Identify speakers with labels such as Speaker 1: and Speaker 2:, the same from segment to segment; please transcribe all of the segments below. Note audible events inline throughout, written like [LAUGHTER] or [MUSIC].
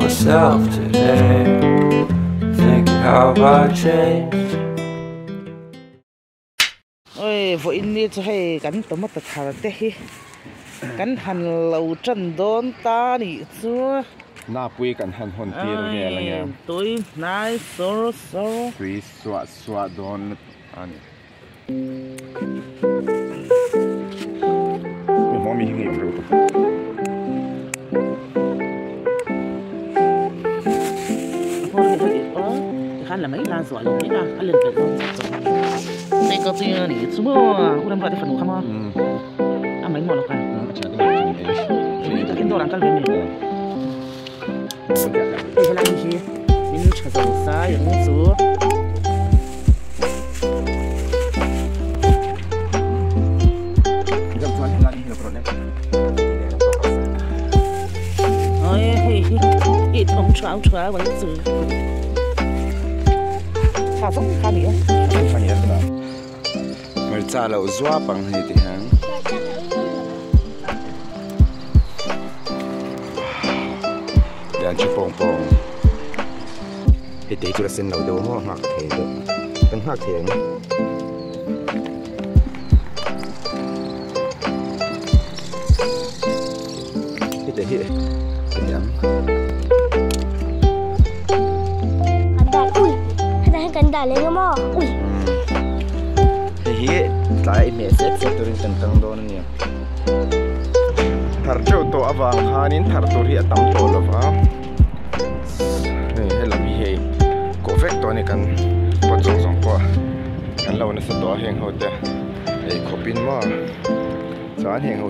Speaker 1: myself today. Thinking how I changed.
Speaker 2: Ôi, vội đi cho hay gắn tấm mặt thật hà tê hi Gắn hẳn lầu trần đón ta nị chúa
Speaker 3: Na bùi gắn hẳn hồn tìa rồi nghe là nghe.
Speaker 2: Tôi
Speaker 3: nai sổ sổ Tùy
Speaker 2: xoa xoa đón anh Mami hình hiểu rồi. hala mai la zo ala ila ala ta zo sai ka tsi ni tsu bo kuda mra ta fanu
Speaker 3: kama a
Speaker 2: mai mo lo kan ni
Speaker 3: ta kendo ran kal ni ni hala ni shi ni ni cha
Speaker 2: zo sa ya ni tsu Ôi, hì hì, ít ông cháu cháu vẫn giữ fa vung
Speaker 3: kha ni fa ni
Speaker 2: ta mer cha lo pang he ti hang dan chi pong pong he ti tu la sen lo do ho hak the
Speaker 3: do tan hak the Hit. ให้เราดีเราโปรดเล่น
Speaker 2: เฮ้ยเฮ้ยอีทงช้าช้าวันสูข้าต้องข้าหนีอ่ะ
Speaker 3: ฟังอย่างนี้นะมันจะเราจัวปังให้ติฮังเดี๋ยวจะปองปองให้ตีจุดเส้นเราดูมั่วหักเทเด้อ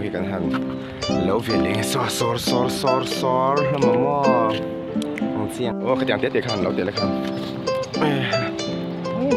Speaker 3: ต้องหักเทง Hít để hít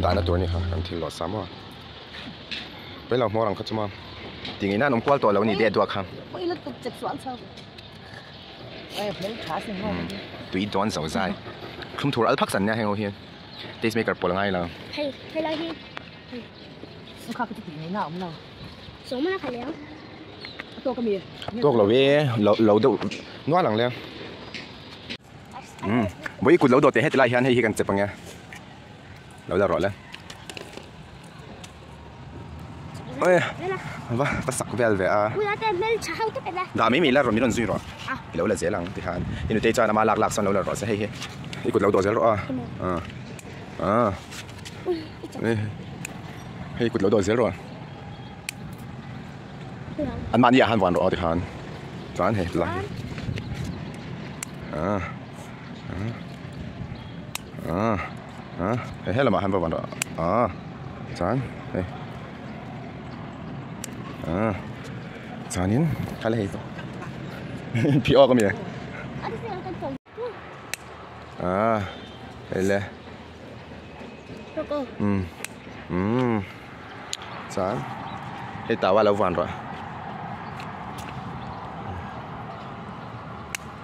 Speaker 3: ได้นะตัวนี้ค่ะกัน
Speaker 2: ที่หลอ
Speaker 3: ดซ้ำว่าไปเราหมอรังเขาจะมาติงอีน่านมกวาลตัวเรานี่เด็ดตัวค่ะ
Speaker 2: ไม่เลิกกับเจ็บสวนเศร้าเอ้ยเป็นขาสิฮะ
Speaker 3: ตุยตอนเสาใจคลุมถั่วอัลพักสันเนี่ยให้เราเฮียเตสเมกัดปวดง่ายเรา
Speaker 4: ให้ให้เราเฮีย
Speaker 2: สุขาก็จะติงอีน่าอมเรา
Speaker 4: สมมากค่ะแล้ว
Speaker 2: ตัวก็มี
Speaker 3: ตัวเราเว้เราเราเดือดนวดหลังแล้วอืมวันนี้กูเราโดดเตะให้ตลายเฮียนให้เฮียกันเจ็บปังเงี้ย đổ ra rồi lên ôi vâng, và ta sạc về về à. Đã mấy mình là rồi mình còn duy rồi. Lâu là dễ lắm thì hàn. Nhưng tây cho nó mà lạc lạc xong lâu là rồi sẽ hay hết, đi cột lâu
Speaker 4: đồ dễ
Speaker 3: rồi. À. À. Hay cột lâu đồ dễ rồi. Anh bạn gì hàn hoàn rồi thì
Speaker 4: hàn.
Speaker 3: Cho anh hay là à. À. À đó thế hết là mà hai vào bạn đó ờ, ờ. [LAUGHS] à, sáng đây à sáng khá là hay 피어 그럼 얘 à? Đây ừ. Ừ. Sáng thì tao vào lâu vàng rồi.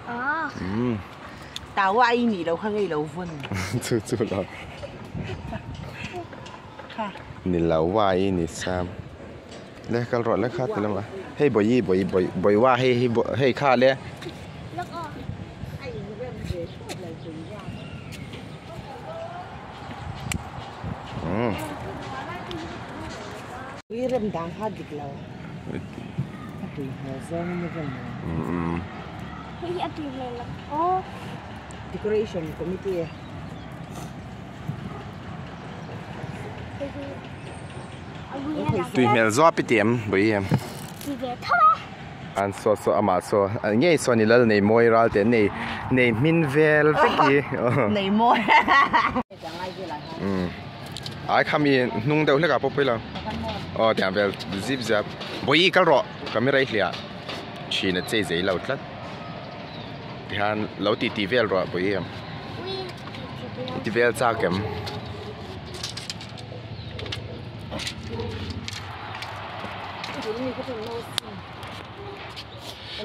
Speaker 3: Ờ. Ừ. แต่ว่าอีหลิวเ一
Speaker 2: 米楼
Speaker 3: 看个楼分。住住了。
Speaker 2: ค่ะ
Speaker 3: นี่เราว่าอีนี่ซ้ำแล้วก็รอดแล้วค่ะแต่ละมาให้บ่ยี่บ่บ่บ่ว่าให้ให้ให้ค่าเล้
Speaker 2: วแล้วก็ไอ้เรื่องเด็ก
Speaker 3: อะ
Speaker 4: ไร
Speaker 3: ตัวว่าอืมวิเริ่มดังฮาดิกแล้วอืมอืมเฮ้ยอืมตเล
Speaker 2: ยละ
Speaker 3: อ๋อ decoration committee eh. tùy mèo gió bị tiệm bởi em. Anh so so à, ama so à, nghe so ni lal nei moi ral te nei nei min vel pe ki nei moi um ai khami nung deu hleka pop pela o tiam vel zip zap. Boi kal ro kamera hlia china chei zai lo tlat han lâu tì tì vel rồi bởi em.
Speaker 4: Ui, thì thì
Speaker 3: tì vel cha kem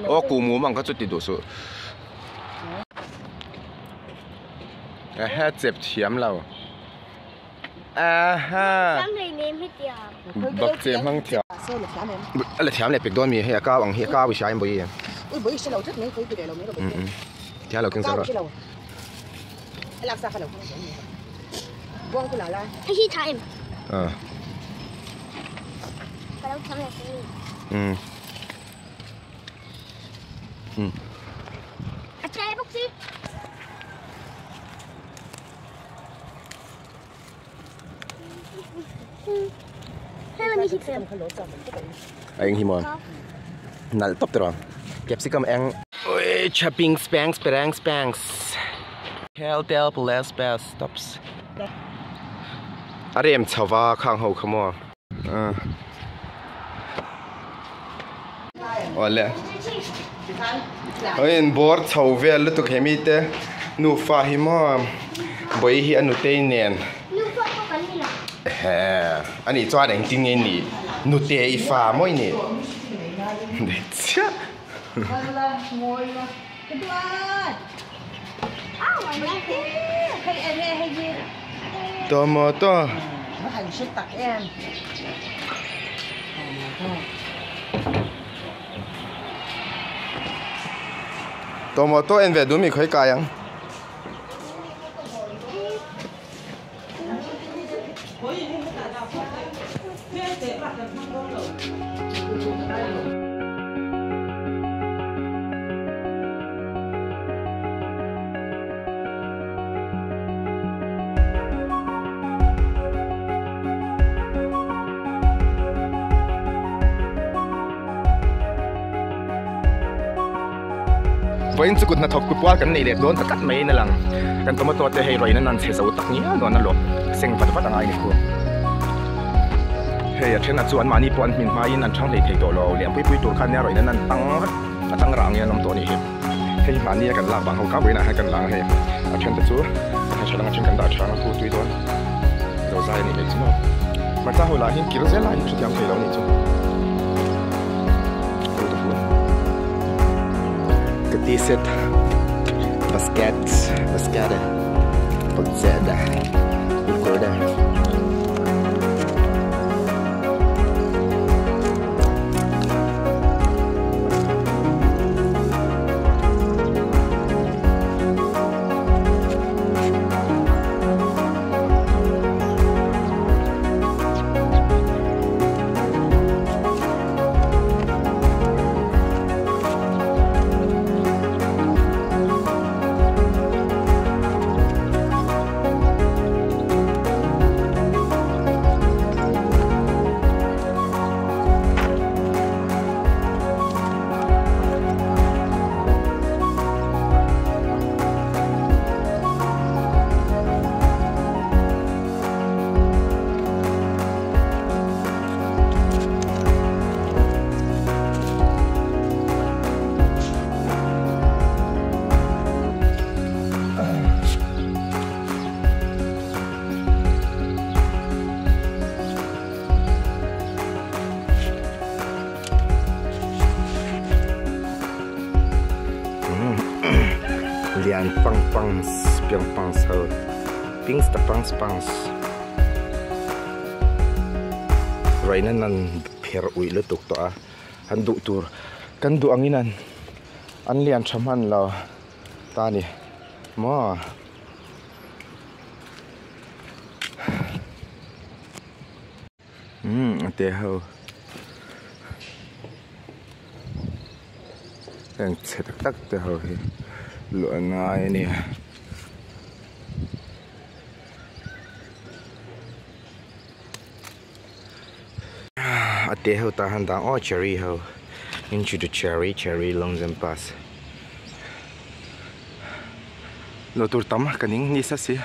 Speaker 3: ô cú mù mang có chút tì đồ số à ha chẹp chiếm lâu à ha
Speaker 4: Tắm này nếm hết tiệm
Speaker 3: bậc chém hăng thiểu
Speaker 2: Sơ lực khá nếm.
Speaker 3: là thiểm này biệt đôi mì hay cao bằng hay cao bị sai bởi em
Speaker 2: Ui, bữa sẽ lâu thích mấy cái để lâu mấy cái
Speaker 3: ừ ừ. Thiểu là kinh
Speaker 2: Cao
Speaker 3: sao
Speaker 2: sẽ lâu. Hay là sao phải lâu không? Buông cái là la.
Speaker 4: Hay khi time
Speaker 3: ờ.
Speaker 4: Và đâu tắm này sẽ
Speaker 3: ừ. Ừ.
Speaker 4: À chạy bốc xí Hay là mình chỉ xem
Speaker 2: Không lỗ sao mình có thể.
Speaker 3: anh hi mo nal top tro capsicum ang oi chopping spanks spanks spanks. Hell del bless best stops. Are em chawa khang ho khamo à. Ole oi en bor chau vel tu khemi te nu fa hi mo boi hi anu te nen anh ấy cho đánh tin nghe nỉ nụ tê y pha mỗi nỉ để chá to
Speaker 2: Nó hành sức tặc em.
Speaker 3: To em về đúng mình khởi cài ăn với anh chụp na thọc cục qua cái này để đón tất cả mấy nè lằng cái tôm to thì hay rồi nên ăn sẽ giàu tắc nhá đón nó lột sinh vật vật ai này cô? Hey à, trên là chuan mani pon min mai nan chang le thei to lo liam pui pui tur khan ya rồi nên ăn tăng a tăng rang ya nam to ni he hey mani kan la bang ho ka buina ha kan lang he a chen hay chu ha chalang chen kan da chang ku tui don do dài ni le chu mà ta hồi lại hin kilo zela hin chu tiang thei lo ni chu decent. Was geht's? Lian pang pang piang pang sao? pings ta pang pang rồi nên nan pher ui le tuk to a. Han du tur kan du anginan an lian thaman lo tani, ni. Hmm, hm te ho Đang sẽ tắc tắc te ho hi lụa ngay nè. À tế hậu ta hàn đang oh cherry hậu into the cherry cherry long and pass. Lo tur tam cái nín như sa si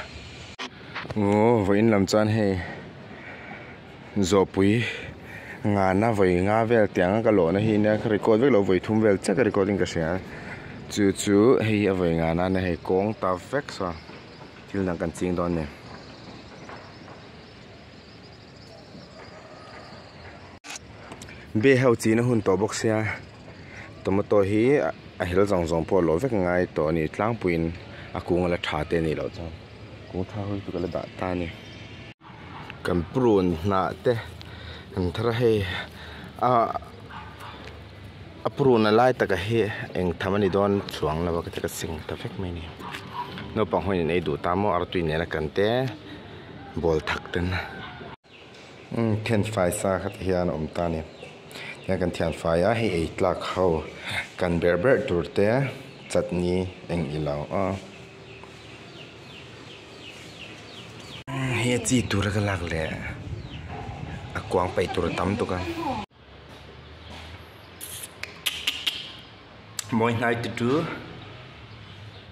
Speaker 3: ô vậy làm chân hay? Zo pui ngà na vậy, ngà về tiếng, cái lỗ này hi nè. Record với lo vậy thum về chắc recording cái xe chú chú hei a voi nga na ne hei kong ta vek so thil nang kan ching don ne. Be hau chi na hun xe box ya tomato hi, a hil zong zong po lo với ngai tổ ni tlang à a kung là tha te ni lo chang kung tha hui tu là da ta ni. Cầm prun nạ thế kan thằng hei. À a prun na lai ta ka he eng thamani don chuang la ba ka te ka sing ta vek mai ni no pang hoi nei du ta mo ar tui ne la kan te bol thak ten um ten fai sa khat hian om ta ni ya kan thian fai a hei ei tlak ho kan ber ber tur te chutney eng ilau a he chi tur ka lak le a kwang pai tur tam tu kan moi nai tu tu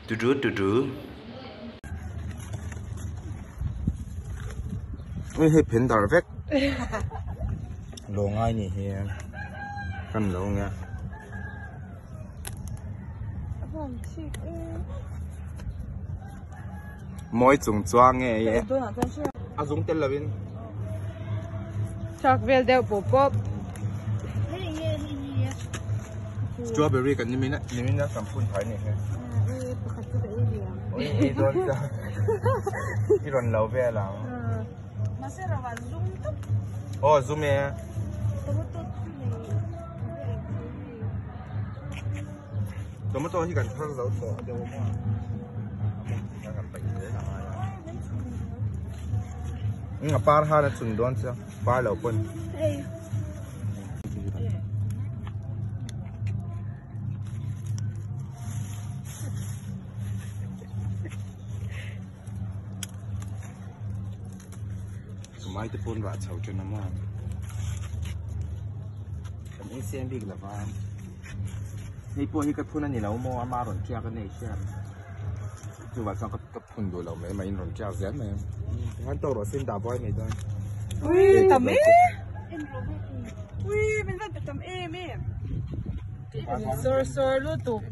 Speaker 3: tu tu tu tu ôi hay pin đar vek lo ngay nhỉ hiền kan lo nga moi chung chuang nge ye a zung tel lavin
Speaker 5: Chọc về đều bố bốp
Speaker 3: strawberry kan ni mina ni mina sam phun thai ni he oi ni don cha i ron lo ve la
Speaker 5: sẽ là vào zoom tốc
Speaker 3: oh zoom e tomato hi kan thang lo so de mo ma kan pai de na ya par ha na chun don cha par lo pon mai te pon va chau chen mo kan i sem big la va ni po hi ka phun ani lo mo ama ron chia ka nei sia chu va chang ka ka phun do lo mai mai ron chia zen mai ngan to ro sin da boy mai don
Speaker 5: Ui, tầm ế Ui, mình vẫn tầm ế mẹ Sor sor lu tục